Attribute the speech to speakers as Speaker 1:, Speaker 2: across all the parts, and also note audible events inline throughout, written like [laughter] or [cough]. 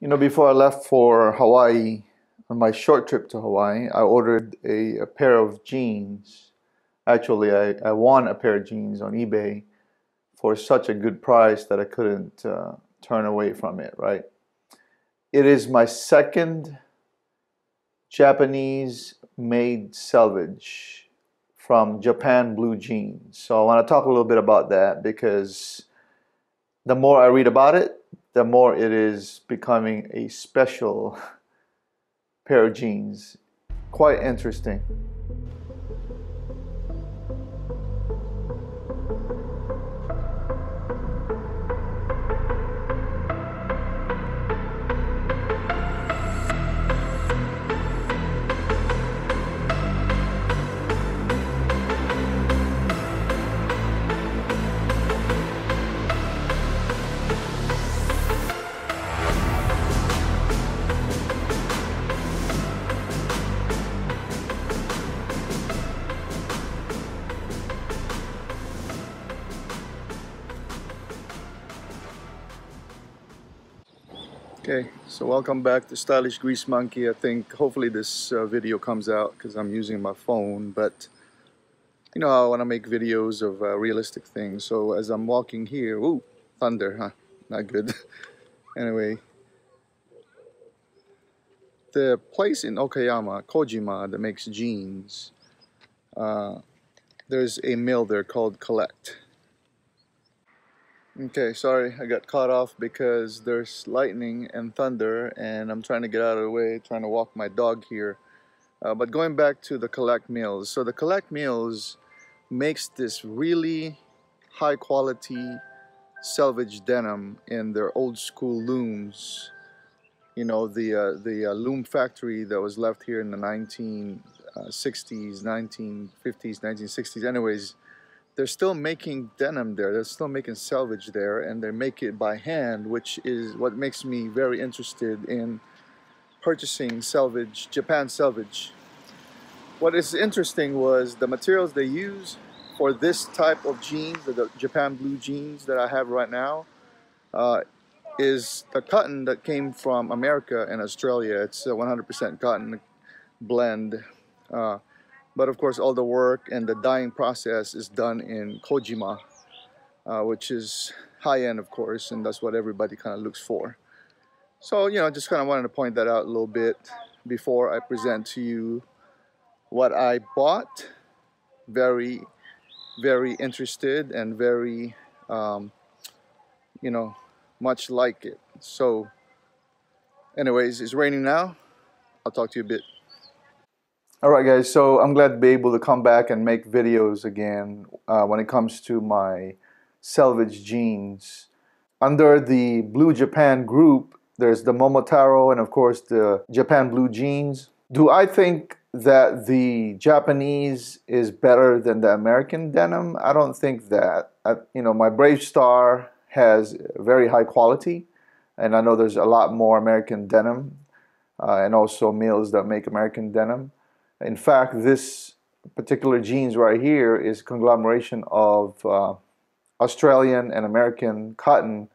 Speaker 1: You know, before I left for Hawaii, on my short trip to Hawaii, I ordered a, a pair of jeans. Actually, I, I won a pair of jeans on eBay for such a good price that I couldn't uh, turn away from it, right? It is my second Japanese made selvage from Japan Blue Jeans. So I want to talk a little bit about that because the more I read about it, the more it is becoming a special [laughs] pair of jeans. Quite interesting. So welcome back to Stylish Grease Monkey. I think hopefully this uh, video comes out because I'm using my phone, but you know I want to make videos of uh, realistic things. So as I'm walking here, ooh, thunder, huh? Not good. [laughs] anyway, the place in Okayama, Kojima, that makes jeans, uh, there's a mill there called Collect. Okay, sorry, I got caught off because there's lightning and thunder and I'm trying to get out of the way, trying to walk my dog here. Uh, but going back to the Collect meals. so the Collect meals makes this really high quality selvage denim in their old school looms. You know, the, uh, the uh, loom factory that was left here in the 1960s, 1950s, 1960s, anyways, they're still making denim there. They're still making selvage there, and they make it by hand, which is what makes me very interested in purchasing selvage, Japan selvage. What is interesting was the materials they use for this type of jeans, the Japan blue jeans that I have right now, uh, is the cotton that came from America and Australia. It's a 100% cotton blend. Uh, but of course, all the work and the dyeing process is done in Kojima, uh, which is high end, of course, and that's what everybody kind of looks for. So, you know, just kind of wanted to point that out a little bit before I present to you what I bought. Very, very interested and very, um, you know, much like it. So, anyways, it's raining now. I'll talk to you a bit Alright guys, so I'm glad to be able to come back and make videos again uh, when it comes to my selvage jeans. Under the Blue Japan group, there's the Momotaro and of course the Japan Blue Jeans. Do I think that the Japanese is better than the American denim? I don't think that. I, you know, my Brave Star has very high quality and I know there's a lot more American denim uh, and also mills that make American denim. In fact, this particular jeans right here is conglomeration of uh, Australian and American cotton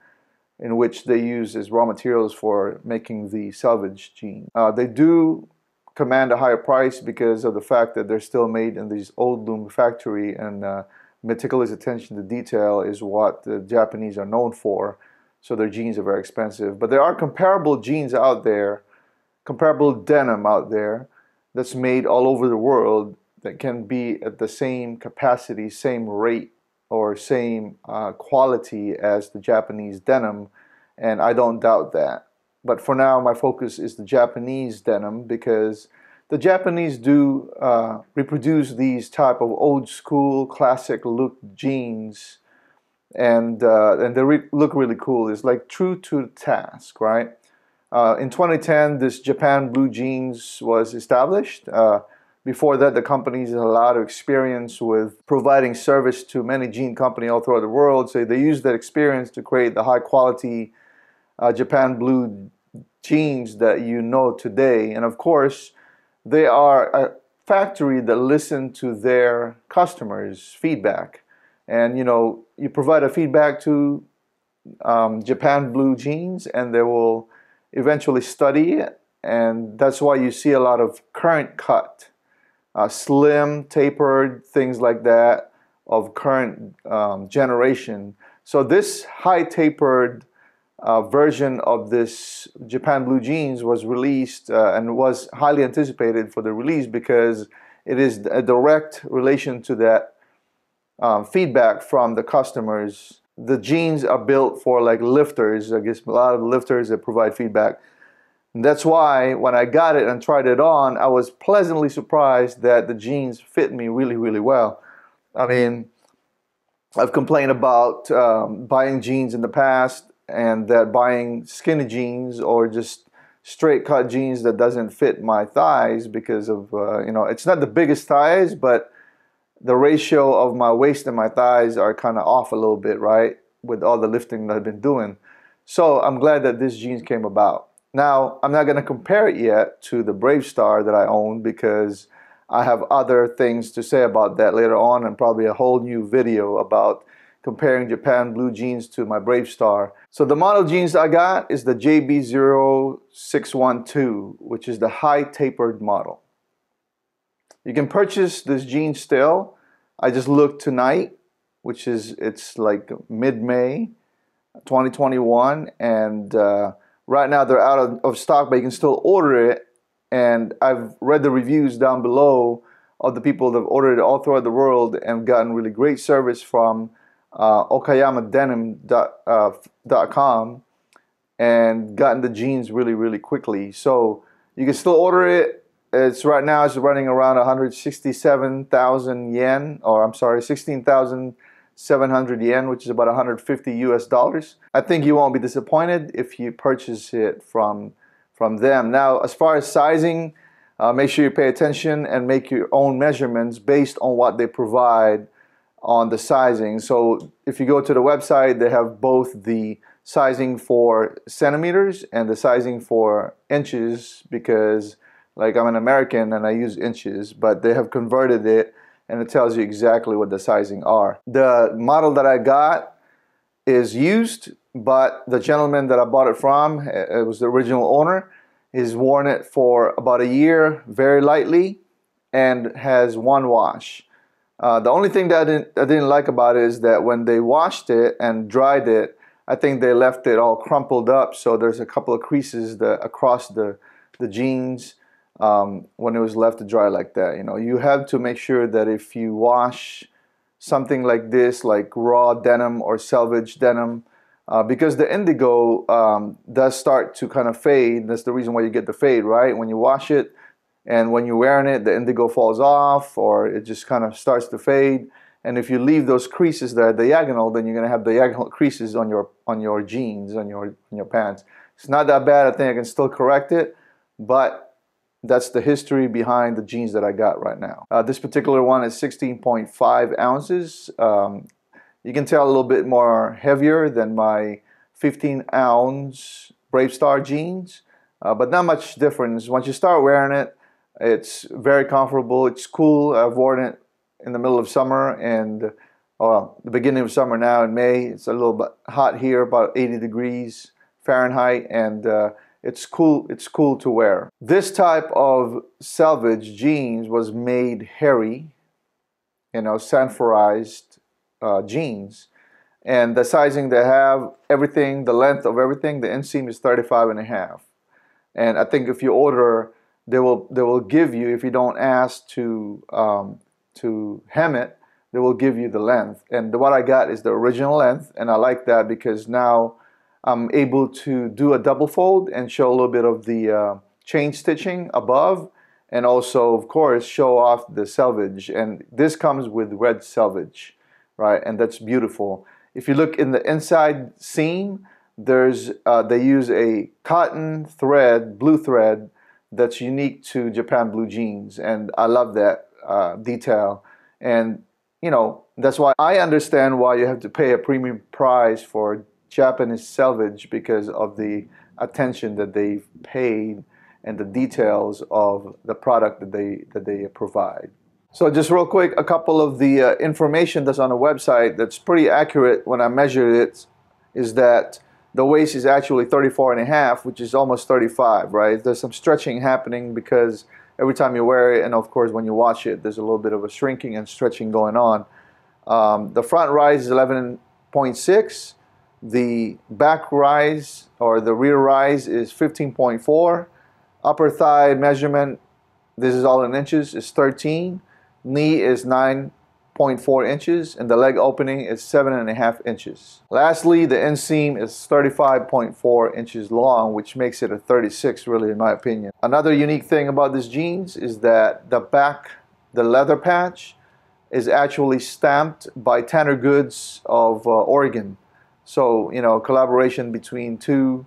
Speaker 1: in which they use as raw materials for making the selvage jeans. Uh, they do command a higher price because of the fact that they're still made in these old loom factory and uh, meticulous attention to detail is what the Japanese are known for. So their jeans are very expensive. But there are comparable jeans out there, comparable denim out there that's made all over the world that can be at the same capacity, same rate, or same uh, quality as the Japanese denim, and I don't doubt that. But for now, my focus is the Japanese denim because the Japanese do uh, reproduce these type of old school classic look jeans and uh, and they re look really cool. It's like true to the task, right? Uh, in 2010, this Japan Blue Jeans was established. Uh, before that, the companies had a lot of experience with providing service to many jean companies all throughout the world. So they used that experience to create the high quality uh, Japan Blue jeans that you know today. And of course, they are a factory that listen to their customers' feedback. And you know, you provide a feedback to um, Japan Blue Jeans, and they will eventually study it, and that's why you see a lot of current cut, uh, slim, tapered, things like that of current um, generation. So this high tapered uh, version of this Japan Blue jeans was released uh, and was highly anticipated for the release because it is a direct relation to that um, feedback from the customers. The jeans are built for like lifters. I guess a lot of lifters that provide feedback. And that's why when I got it and tried it on, I was pleasantly surprised that the jeans fit me really, really well. I mean, I've complained about um, buying jeans in the past and that buying skinny jeans or just straight cut jeans that doesn't fit my thighs because of uh, you know it's not the biggest thighs but the ratio of my waist and my thighs are kind of off a little bit right with all the lifting that I've been doing so I'm glad that this jeans came about now I'm not going to compare it yet to the Brave Star that I own because I have other things to say about that later on and probably a whole new video about comparing Japan blue jeans to my Brave Star. So the model jeans I got is the JB0612, which is the high tapered model. You can purchase this jean still. I just looked tonight, which is, it's like mid-May 2021. And uh, right now they're out of, of stock, but you can still order it. And I've read the reviews down below of the people that have ordered it all throughout the world and gotten really great service from uh, okayamadenim.com uh, and gotten the jeans really, really quickly. So you can still order it. It's right now it's running around 167,000 yen, or I'm sorry, 16,700 yen, which is about 150 US dollars. I think you won't be disappointed if you purchase it from from them. Now, as far as sizing, uh, make sure you pay attention and make your own measurements based on what they provide on the sizing. So if you go to the website, they have both the sizing for centimeters and the sizing for inches because like I'm an American and I use inches, but they have converted it and it tells you exactly what the sizing are. The model that I got is used, but the gentleman that I bought it from, it was the original owner, he's worn it for about a year very lightly and has one wash. Uh, the only thing that I didn't, I didn't like about it is that when they washed it and dried it, I think they left it all crumpled up. So there's a couple of creases across the, the jeans um, when it was left to dry like that. You know, you have to make sure that if you wash something like this, like raw denim or selvage denim, uh, because the indigo um, does start to kind of fade. That's the reason why you get the fade, right? When you wash it, and when you're wearing it the indigo falls off or it just kind of starts to fade and if you leave those creases that are diagonal then you're to have diagonal creases on your on your jeans on your on your pants it's not that bad i think i can still correct it but that's the history behind the jeans that i got right now uh, this particular one is 16.5 ounces um, you can tell a little bit more heavier than my 15 ounce brave star jeans uh, but not much difference once you start wearing it it's very comfortable. It's cool. I've worn it in the middle of summer and well, the beginning of summer now in May. It's a little bit hot here, about 80 degrees Fahrenheit, and uh, it's cool. It's cool to wear. This type of selvage jeans was made hairy, you know, sanforized uh, jeans. And the sizing they have, everything, the length of everything, the inseam is 35 and a half. And I think if you order they will they will give you if you don't ask to um, to hem it they will give you the length and what I got is the original length and I like that because now I'm able to do a double fold and show a little bit of the uh, chain stitching above and also of course show off the selvage. And this comes with red selvage right? And that's beautiful. If you look in the inside seam there's uh, they use a cotton thread blue thread that's unique to Japan blue jeans, and I love that uh, detail. And you know that's why I understand why you have to pay a premium price for Japanese selvage because of the attention that they've paid and the details of the product that they that they provide. So just real quick, a couple of the uh, information that's on the website that's pretty accurate when I measured it is that the waist is actually 34 and a half, which is almost 35, right? There's some stretching happening because every time you wear it, and of course when you wash it, there's a little bit of a shrinking and stretching going on. Um, the front rise is 11.6. The back rise or the rear rise is 15.4. Upper thigh measurement, this is all in inches, is 13. Knee is 9.4 inches and the leg opening is 7.5 inches. Lastly, the inseam is 35.4 inches long, which makes it a 36 really in my opinion. Another unique thing about this jeans is that the back, the leather patch, is actually stamped by Tanner Goods of uh, Oregon. So, you know, collaboration between two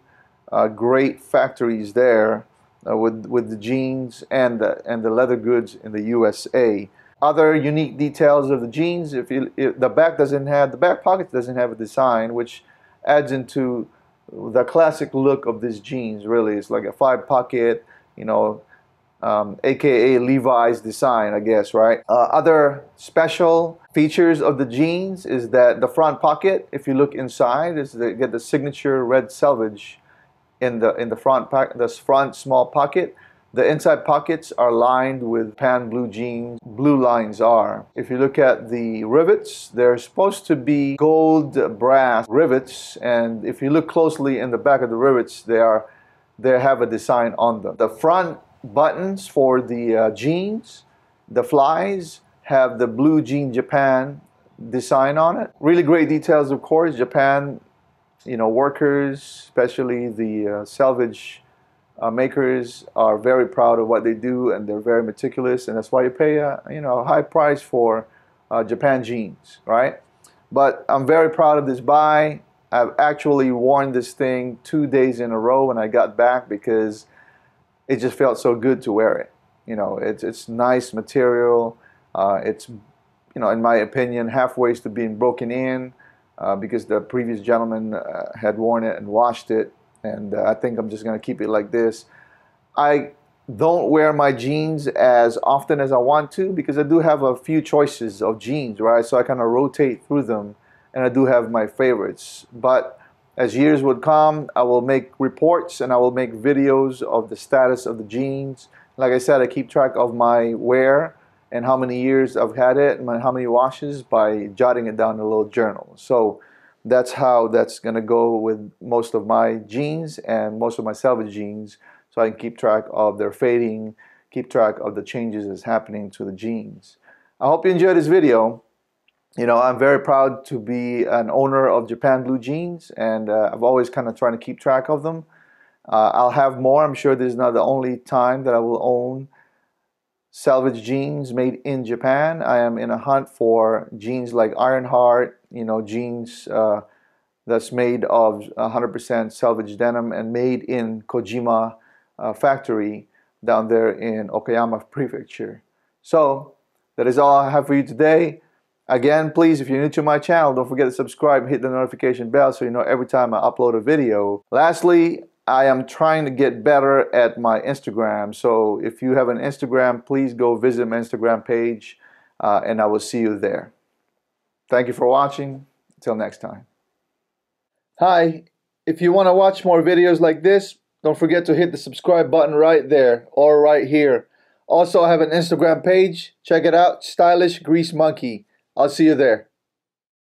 Speaker 1: uh, great factories there uh, with, with the jeans and the, and the leather goods in the USA other unique details of the jeans. If, you, if the back doesn't have the back pocket doesn't have a design, which adds into the classic look of these jeans. Really, it's like a five pocket, you know, um, aka Levi's design, I guess, right? Uh, other special features of the jeans is that the front pocket, if you look inside, is they get the signature red selvage in the in the front pack, this front small pocket. The inside pockets are lined with pan blue jeans. Blue lines are. If you look at the rivets, they're supposed to be gold brass rivets. And if you look closely in the back of the rivets, they are they have a design on them. The front buttons for the uh, jeans, the flies, have the blue jean Japan design on it. Really great details, of course. Japan, you know, workers, especially the uh, selvage uh, makers are very proud of what they do and they're very meticulous and that's why you pay a you know a high price for uh, Japan jeans right but I'm very proud of this buy I've actually worn this thing two days in a row when I got back because it just felt so good to wear it you know it's, it's nice material uh, it's you know in my opinion halfway to being broken in uh, because the previous gentleman uh, had worn it and washed it and uh, I think I'm just going to keep it like this. I don't wear my jeans as often as I want to because I do have a few choices of jeans, right? So I kind of rotate through them and I do have my favorites. But as years would come, I will make reports and I will make videos of the status of the jeans. Like I said, I keep track of my wear and how many years I've had it and how many washes by jotting it down in a little journal. So that's how that's going to go with most of my jeans and most of my salvage jeans so I can keep track of their fading, keep track of the changes that's happening to the jeans. I hope you enjoyed this video. You know, I'm very proud to be an owner of Japan Blue Jeans and uh, I've always kind of trying to keep track of them. Uh, I'll have more. I'm sure this is not the only time that I will own salvage jeans made in Japan. I am in a hunt for jeans like Ironheart, you know, jeans uh, that's made of 100% salvage denim and made in Kojima uh, factory down there in Okayama Prefecture. So that is all I have for you today. Again, please, if you're new to my channel, don't forget to subscribe and hit the notification bell so you know every time I upload a video. Lastly, I am trying to get better at my Instagram. So if you have an Instagram, please go visit my Instagram page uh, and I will see you there. Thank you for watching. Until next time. Hi, if you want to watch more videos like this, don't forget to hit the subscribe button right there or right here. Also, I have an Instagram page. Check it out, Stylish Grease Monkey. I'll see you there.